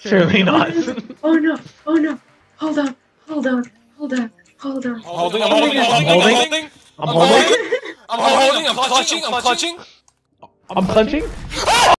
Surely oh, not. Oh no! Oh no! Hold on! Hold on! Hold on! Hold on! Holding, I'm holding, I'm holding, I'm holding. I'm holding. I'm holding, I'm clutching, I'm clutching. I'm clutching!